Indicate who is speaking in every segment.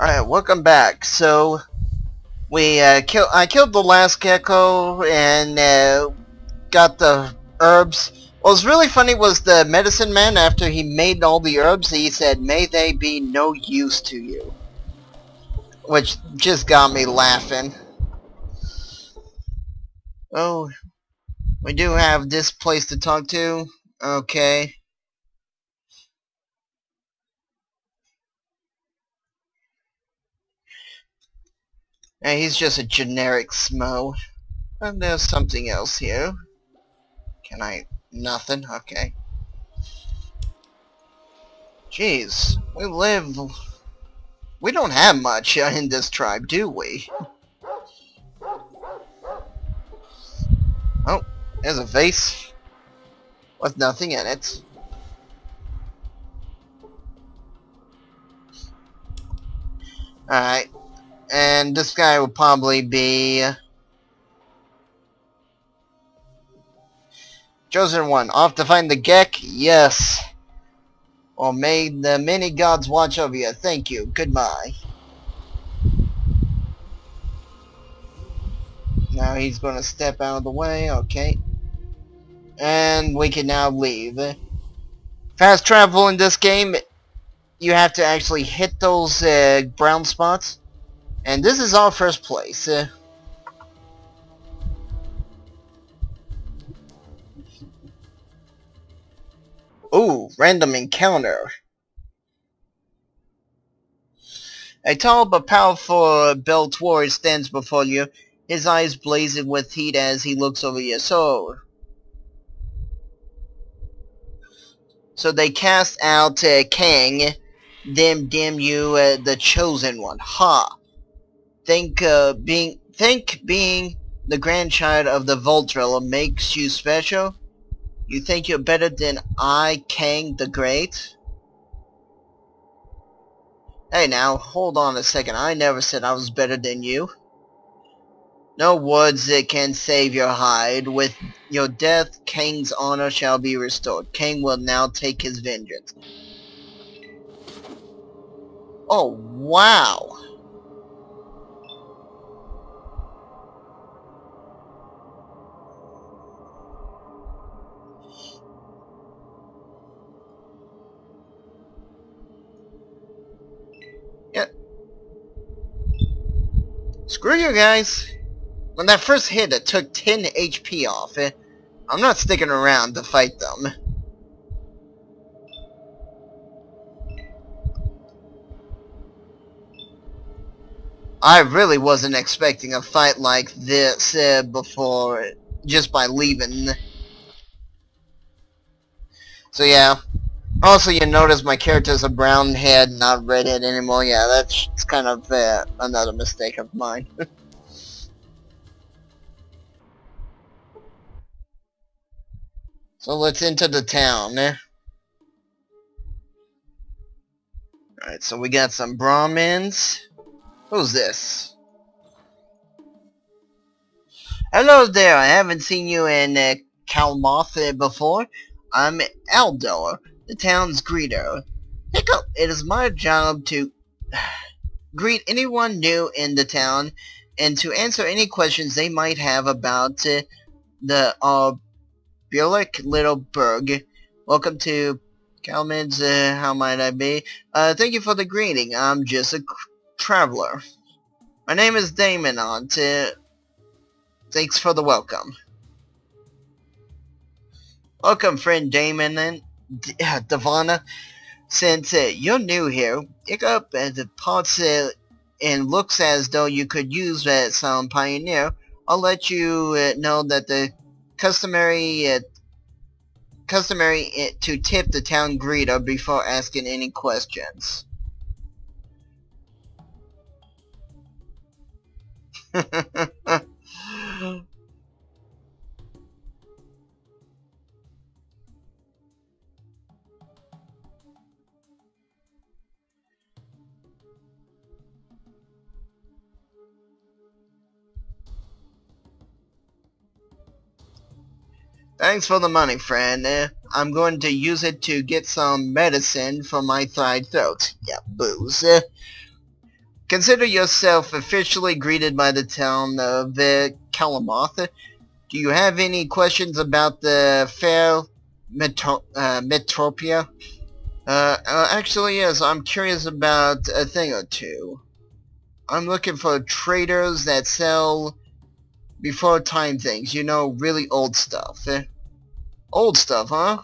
Speaker 1: Alright, welcome back. So, we, uh, kill I killed the last gecko and, uh, got the herbs. What was really funny was the medicine man, after he made all the herbs, he said, may they be no use to you. Which just got me laughing. Oh, we do have this place to talk to. Okay. And he's just a generic smo. And there's something else here. Can I... Nothing? Okay. Jeez. We live... We don't have much in this tribe, do we? Oh, there's a vase. With nothing in it. Alright. And this guy will probably be... Chosen one. Off to find the GECK? Yes. Well, may the many gods watch over you. Thank you. Goodbye. Now he's to step out of the way. Okay. And we can now leave. Fast travel in this game, you have to actually hit those uh, brown spots. And this is our first place. Uh, Ooh, random encounter. A tall but powerful belt warrior stands before you, his eyes blazing with heat as he looks over your soul. So they cast out uh, Kang, then dim you uh, the chosen one. Ha! Think uh, being think being the grandchild of the Vault Dweller makes you special? You think you're better than I, Kang the Great? Hey now, hold on a second. I never said I was better than you. No words that can save your hide. With your death, Kang's honor shall be restored. Kang will now take his vengeance. Oh, wow. Screw you guys. When that first hit, it took 10 HP off. Eh? I'm not sticking around to fight them. I really wasn't expecting a fight like this uh, before, just by leaving. So yeah. Also, you notice my character's a brown head, not redhead anymore. Yeah, that's kind of uh, another mistake of mine. so let's into the town. Eh? Alright, so we got some Brahmins. Who's this? Hello there, I haven't seen you in uh, Klamath before. I'm Aldo the town's greeter. Hiccup! It is my job to greet anyone new in the town and to answer any questions they might have about uh, the uh, Little Berg. Welcome to Kalmid's, uh, how might I be? Uh, thank you for the greeting. I'm just a traveler. My name is Damon Aunt. Uh, thanks for the welcome. Welcome, friend Damon, Davana, since uh, you're new here, pick up uh, the parts uh, and looks as though you could use uh, some Pioneer. I'll let you uh, know that the customary uh, customary uh, to tip the town greeter before asking any questions. Thanks for the money, friend. Uh, I'm going to use it to get some medicine for my fried throat. Yeah, booze. Uh, Consider yourself officially greeted by the town of uh, Klamath. Do you have any questions about the fair Metro uh, Metropia? Uh, uh, actually, yes, I'm curious about a thing or two. I'm looking for traders that sell before time things, you know, really old stuff. Eh? Old stuff, huh?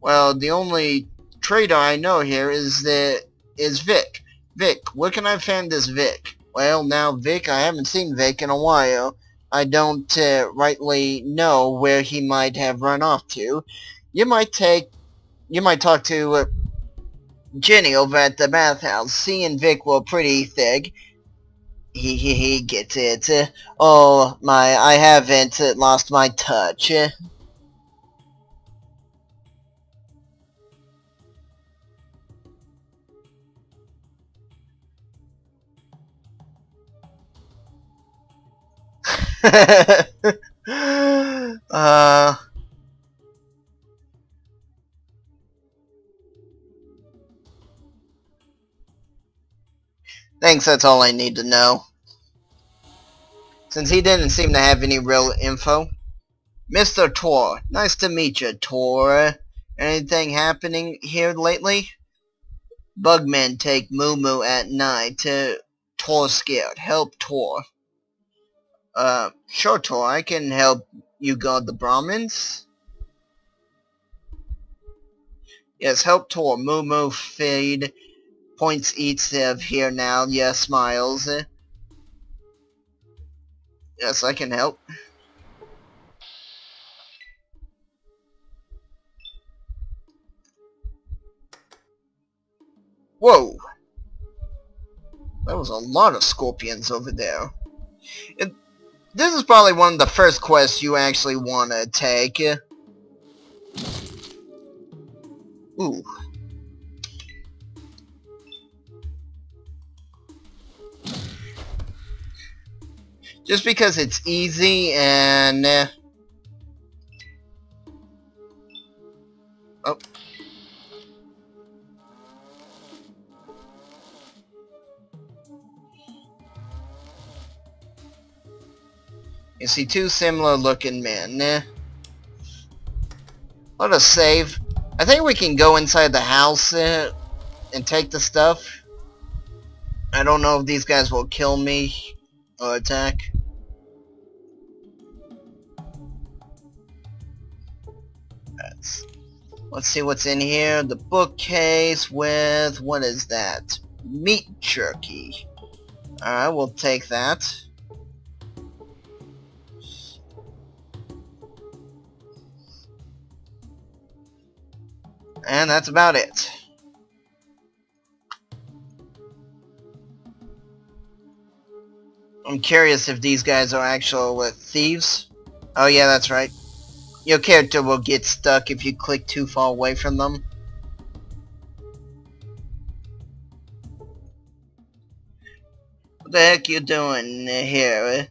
Speaker 1: Well, the only trader I know here is the is Vic. Vic, where can I find this Vic? Well, now, Vic, I haven't seen Vic in a while. I don't uh, rightly know where he might have run off to. You might take, you might talk to uh, Jenny over at the bathhouse. She and Vic were pretty thick. He, he, he gets it. Oh, my, I haven't lost my touch. Thanks, that's all I need to know. Since he didn't seem to have any real info. Mr. Torr, nice to meet you, Torr. Anything happening here lately? Bugmen take Moo Moo at night. to Torr scared. Help Torr. Uh, sure, Torr, I can help you guard the Brahmins. Yes, help Torr. Moo Moo feed. Points each of here now. Yes, smiles. Yes, I can help. Whoa! That was a lot of scorpions over there. It, this is probably one of the first quests you actually want to take. Ooh. Just because it's easy and... Uh, oh. You see two similar looking men. Eh? Let us save. I think we can go inside the house uh, and take the stuff. I don't know if these guys will kill me or attack. Let's, let's see what's in here. The bookcase with, what is that? Meat jerky. Alright, we'll take that. And that's about it. I'm curious if these guys are actual thieves. Oh yeah, that's right. Your character will get stuck if you click too far away from them. What the heck you doing here?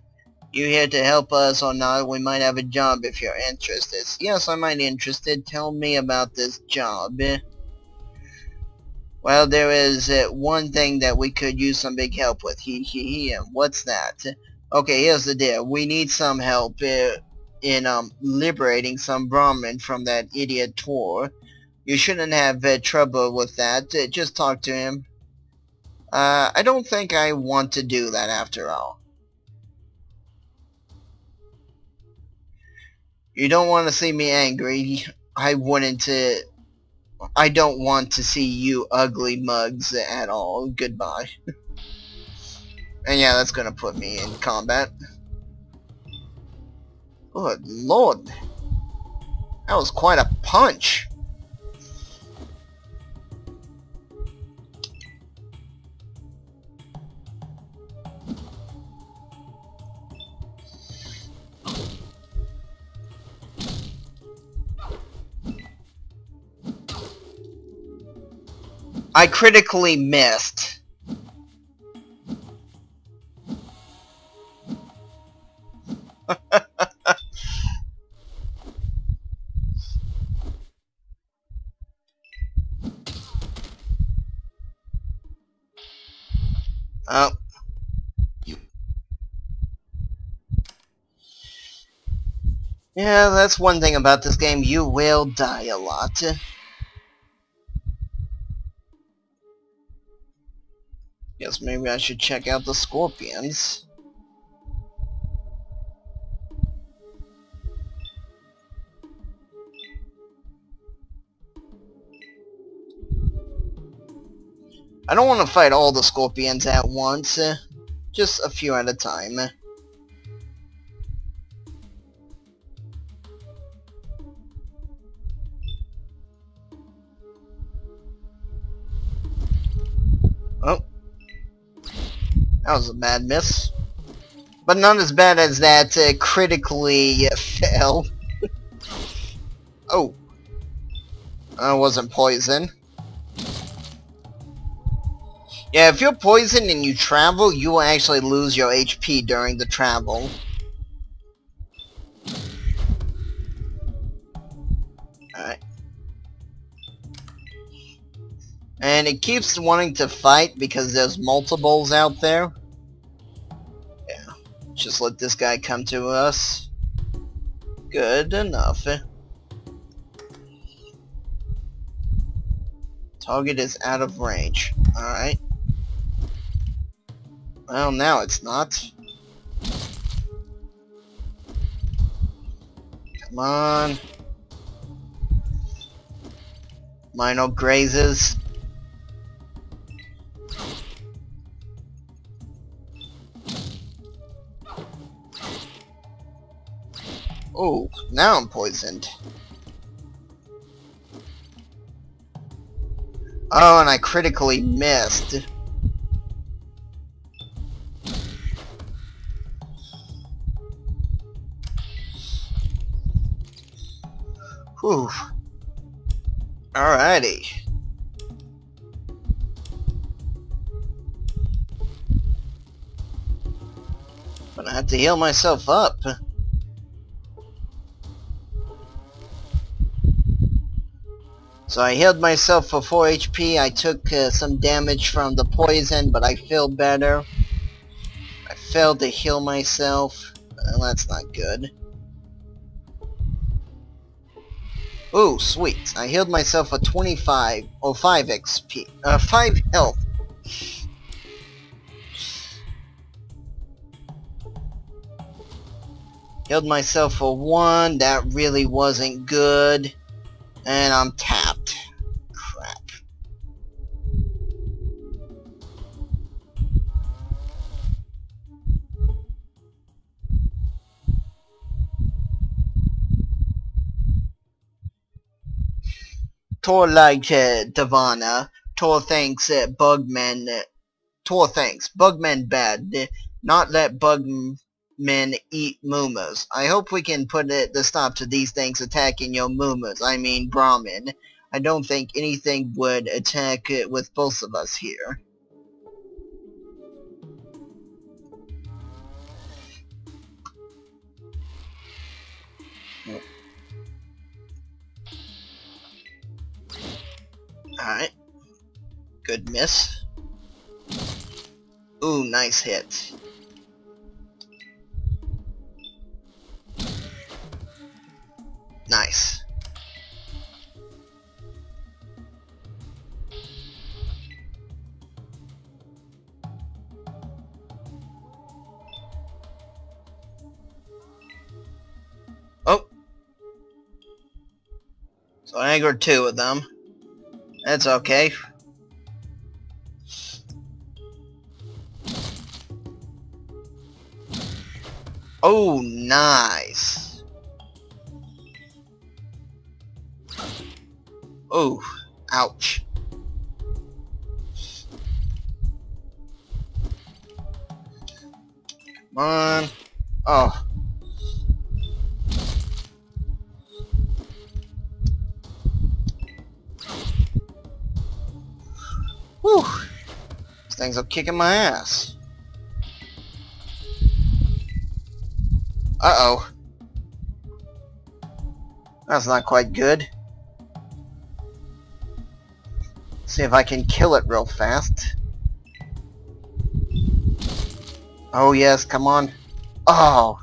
Speaker 1: You here to help us or not? We might have a job if you're interested. Yes, I might be interested. Tell me about this job. Well, there is uh, one thing that we could use some big help with. He, he, he, what's that? Okay, here's the deal. We need some help uh, in um, liberating some Brahmin from that idiot Torr. You shouldn't have uh, trouble with that. Uh, just talk to him. Uh, I don't think I want to do that after all. You don't want to see me angry. I wouldn't. Uh, I don't want to see you ugly mugs at all. Goodbye. and yeah, that's gonna put me in combat. Good lord. That was quite a punch. I critically missed. Yeah, that's one thing about this game. You will die a lot. Guess maybe I should check out the scorpions. I don't want to fight all the scorpions at once, just a few at a time. Was a bad miss. But not as bad as that uh, critically uh, fell. oh. I wasn't poisoned. Yeah, if you're poisoned and you travel, you will actually lose your HP during the travel. Alright. And it keeps wanting to fight because there's multiples out there. Just let this guy come to us. Good enough. Target is out of range. Alright. Well, now it's not. Come on. Minor grazes. Oh, now I'm poisoned. Oh, and I critically missed. Whew. Alrighty. But I have to heal myself up. So I healed myself for 4 HP. I took uh, some damage from the poison, but I feel better. I failed to heal myself. Well, that's not good. Ooh, sweet. I healed myself for 25, or 5 XP, uh, 5 health. Healed myself for 1, that really wasn't good. And I'm tapped. Torr likes uh, Davana. Torr thinks uh, Bugman. Uh, Torr thinks Bugman bad. Not let Bugmen eat Moomas. I hope we can put it, the stop to these things attacking your Moomas. I mean Brahmin. I don't think anything would attack uh, with both of us here. Alright. Good miss. Ooh, nice hit. Nice. Oh. So I angered two of them. That's okay. Oh, nice. Oh, ouch. Come on. Whew. These things are kicking my ass. Uh-oh. That's not quite good. See if I can kill it real fast. Oh yes, come on. Oh.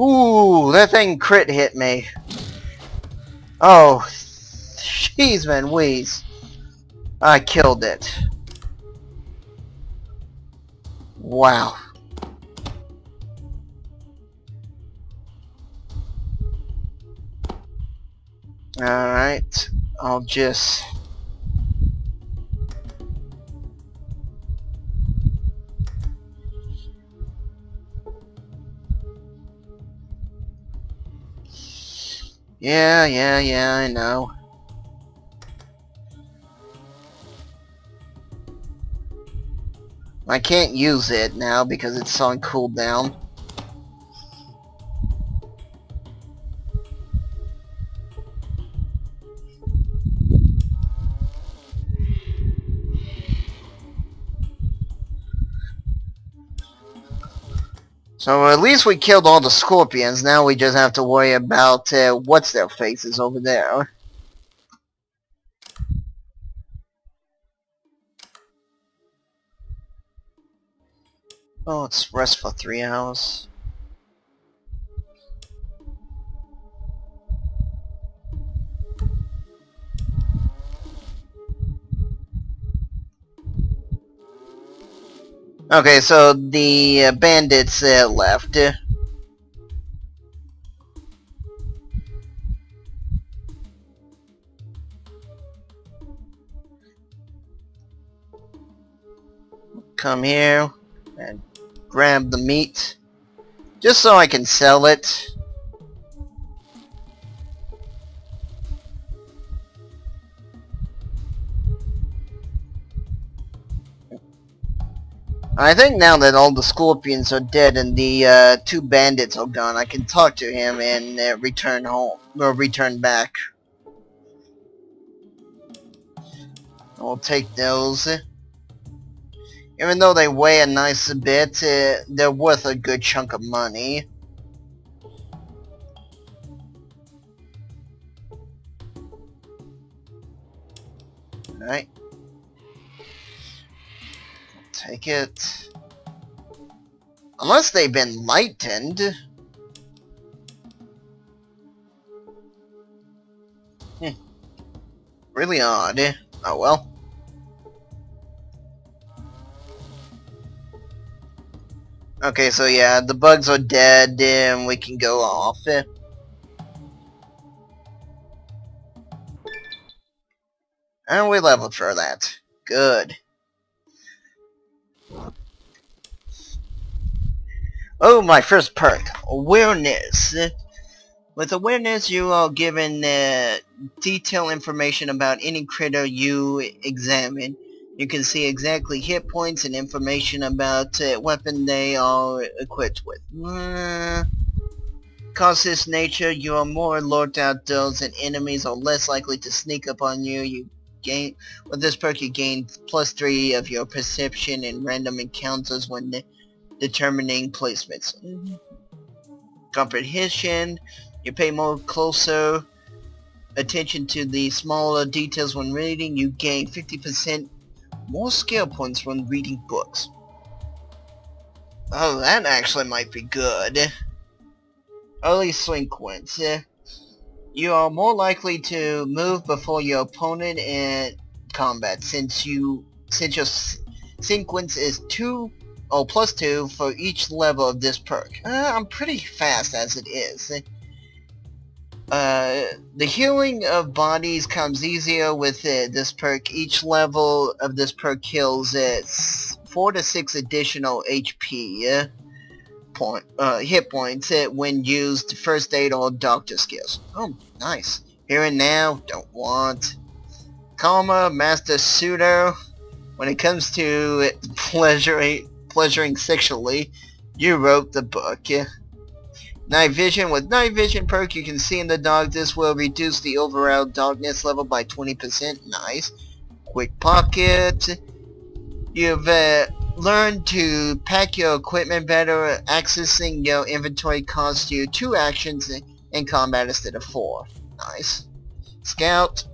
Speaker 1: Ooh, that thing crit hit me. Oh, jeez, man, wheeze. I killed it. Wow. Alright, I'll just... Yeah, yeah, yeah, I know. I can't use it now because it's on cooldown. So at least we killed all the scorpions. Now we just have to worry about uh, what's their faces over there. Oh, it's rest for three hours. Okay, so the uh, bandits uh, left. Come here and grab the meat just so I can sell it. I think now that all the scorpions are dead and the uh, two bandits are gone, I can talk to him and uh, return home, or return back. I'll take those. Even though they weigh a nice bit, uh, they're worth a good chunk of money. Alright. Take it. Unless they've been lightened. Hmm. Really odd. Oh well. Okay, so yeah, the bugs are dead and we can go off. And we leveled for that. Good. Oh, my first perk, awareness. With awareness, you are given uh, detailed information about any critter you examine. You can see exactly hit points and information about uh, weapon they are equipped with. Uh, cause this nature, you are more alert outdoors and enemies are less likely to sneak up on you. You gain with this perk you gain plus three of your perception in random encounters when determining placements. Mm -hmm. Comprehension, you pay more closer attention to the smaller details when reading, you gain 50% more skill points when reading books. Oh, that actually might be good. Early sequence. You are more likely to move before your opponent in combat since you since your sequence is two Oh, plus two for each level of this perk. Uh, I'm pretty fast as it is. Uh, the healing of bodies comes easier with uh, this perk. Each level of this perk kills uh, 4 to 6 additional HP point, uh, hit points uh, when used first aid or doctor skills. Oh, nice. Here and now, don't want. Karma, Master Pseudo. When it comes to pleasure pleasuring sexually, you wrote the book. Night Vision. With Night Vision perk, you can see in the dark. This will reduce the overall darkness level by 20%. Nice. Quick Pocket. You've uh, learned to pack your equipment better. Accessing your inventory costs you two actions in combat instead of four. Nice. Scout.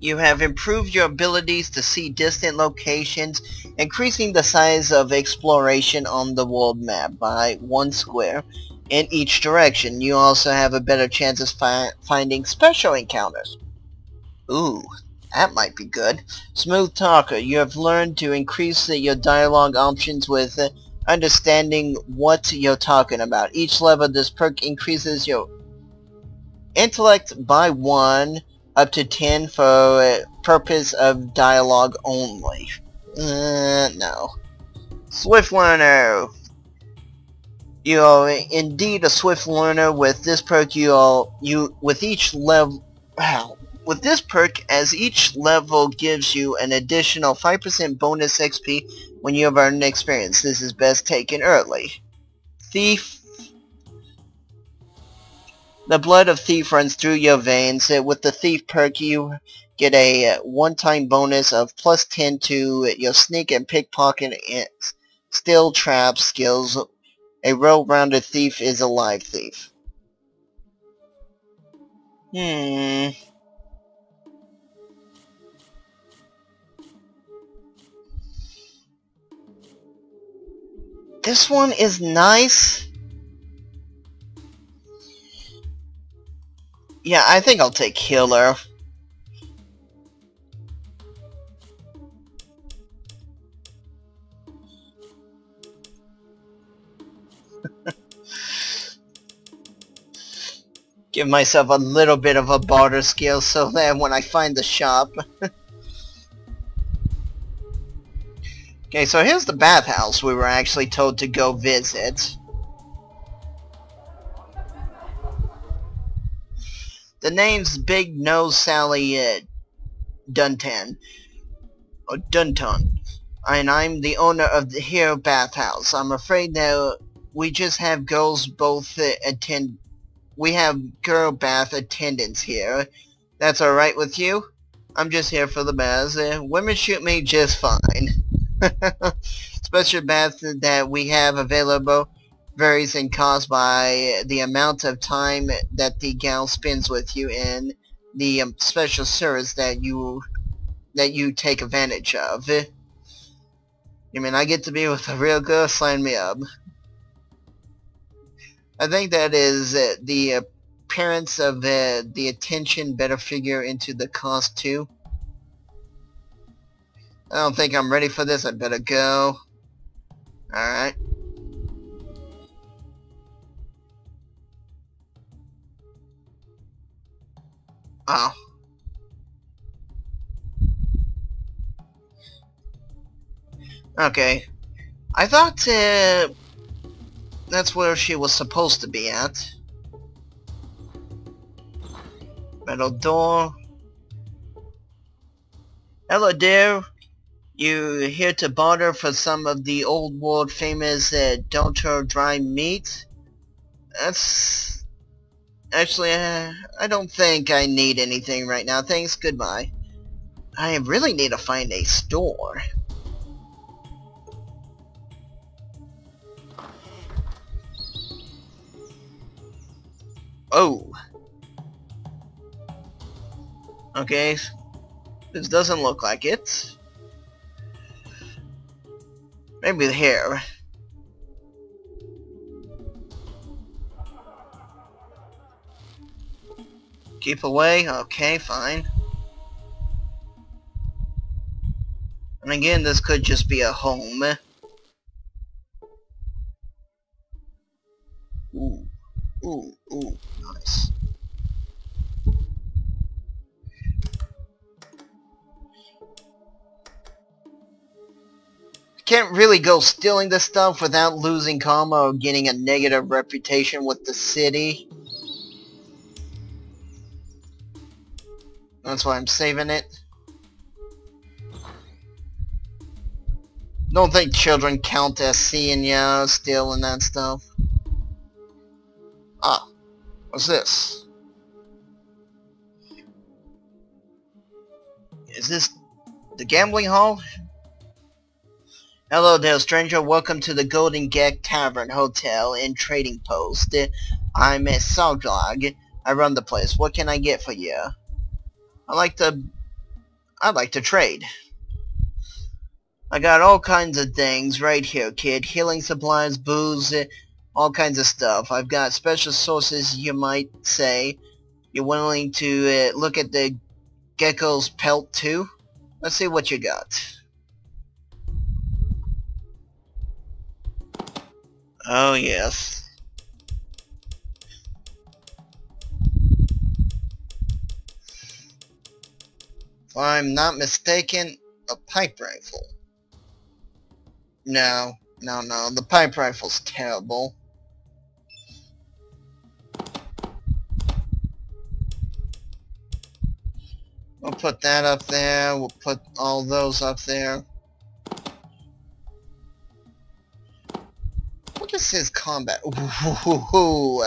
Speaker 1: You have improved your abilities to see distant locations, increasing the size of exploration on the world map by one square. in each direction. You also have a better chance of fi finding special encounters. Ooh, that might be good. Smooth Talker, you have learned to increase your dialogue options with uh, understanding what you're talking about. Each level this perk increases your intellect by 1 up to 10 for purpose of dialogue only. Uh, no. Swift Learner. You're indeed a swift learner. With this perk, you'll you with each level. Wow. With this perk, as each level gives you an additional 5% bonus XP when you have earned experience. This is best taken early. Thief. The blood of Thief runs through your veins. With the Thief perk, you get a one-time bonus of plus 10 to your sneak and pickpocket and steal trap skills. A well-rounded thief is a live thief. Hmm... This one is nice. Yeah, I think I'll take Healer. Give myself a little bit of a barter skill so that when I find the shop Okay, so here's the bathhouse we were actually told to go visit. The name's Big Nose Sally uh, Duntan. Or Dunton. And I'm the owner of the Hero Bathhouse. I'm afraid that we just have girls both uh, attend... We have girl bath attendants here. That's alright with you? I'm just here for the baths. Uh, women shoot me just fine. Special baths that we have available varies in cost by the amount of time that the gal spends with you and the um, special service that you that you take advantage of. You mean I get to be with a real girl? Sign me up. I think that is uh, the appearance of uh, the attention better figure into the cost too. I don't think I'm ready for this. I better go. Alright. Oh. Okay. I thought uh, that's where she was supposed to be at. Metal door. Hello, dear. You here to barter for some of the old world famous uh, Dontor dry meat? That's... Actually, uh, I don't think I need anything right now. Thanks, goodbye. I really need to find a store. Oh. Okay. This doesn't look like it. Maybe the Keep away? Okay, fine. And again, this could just be a home. Ooh. Ooh, ooh, nice. can't really go stealing this stuff without losing karma or getting a negative reputation with the city. That's why I'm saving it. Don't think children count as seeing ya stealing that stuff. Ah, what's this? Is this the gambling hall? Hello there, stranger. Welcome to the Golden Gek Tavern Hotel and Trading Post. I'm at Salglag. I run the place. What can I get for you? I like to... I like to trade. I got all kinds of things right here, kid. Healing supplies, booze, all kinds of stuff. I've got special sources, you might say. You're willing to uh, look at the gecko's pelt too? Let's see what you got. Oh yes. I'm not mistaken, a pipe rifle. No, no, no, the pipe rifle's terrible. We'll put that up there, we'll put all those up there. What is his combat? Ooh,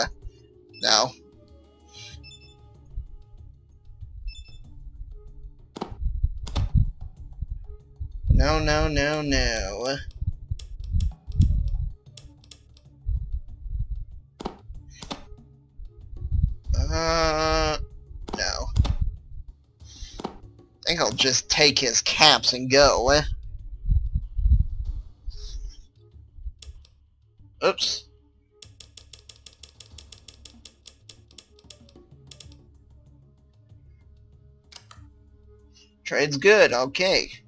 Speaker 1: no. No, no, no, no. Uh, no. I think I'll just take his caps and go. Oops. Trade's good, okay.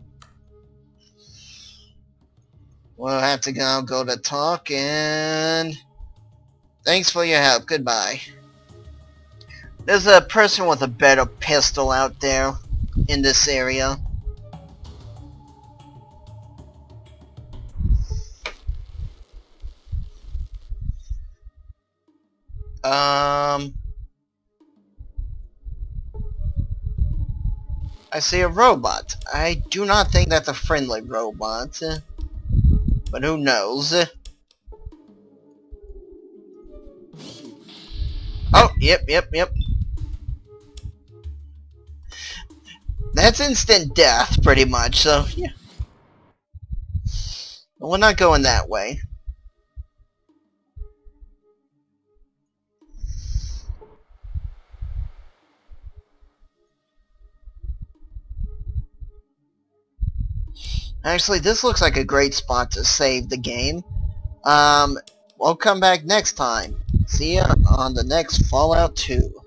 Speaker 1: We'll have to go, go to talk and... Thanks for your help, goodbye. There's a person with a better pistol out there in this area. Um... I see a robot. I do not think that's a friendly robot. But who knows? Oh, yep, yep, yep. That's instant death, pretty much, so, yeah. We're not going that way. Actually, this looks like a great spot to save the game. Um, we'll come back next time. See ya on the next Fallout 2.